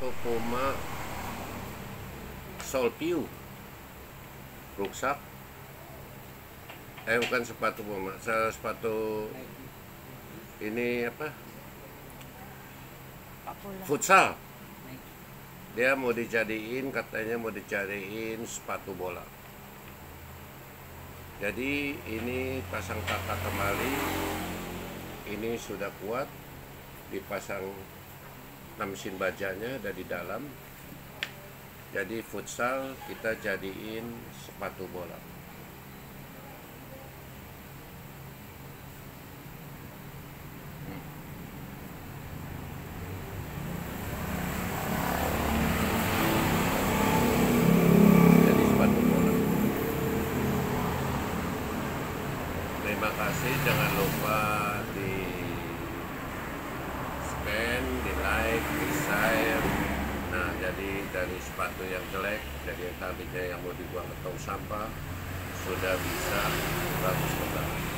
Puma Solpiu rucksack eh bukan sepatu Puma se- sepatu ini apa? Futsal. Dia mau dijadiin katanya mau dijadiin sepatu bola. Jadi ini pasang kakak kembali. Ini sudah kuat dipasang nah, mesin bajanya ada di dalam. Jadi futsal kita jadiin sepatu bola. Jadi sepatu bola. Terima kasih jangan lupa dari sepatu yang jelek jadi tadinya yang mau dibuang ke tong sampah sudah bisa bagus kembali